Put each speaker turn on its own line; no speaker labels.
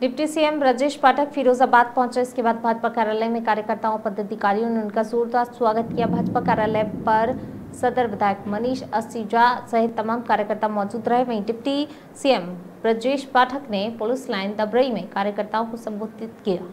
Deputy CM Brajesh Pathak Firozabad पहुँचे। इसके बाद भाजपा कार्यालय में कार्यकर्ताओं, पदाधिकारियों ने उनका जोरदार स्वागत किया। भाजपा कार्यालय पर सदर विधायक मनीष असीजा सहित तमाम कार्यकर्ता मौजूद रहे। वहीं डिप्टी सीएम ब्रजेश पाठक ने पुलिस लाइन दबरई में कार्यकर्ताओं को संबोधित किया।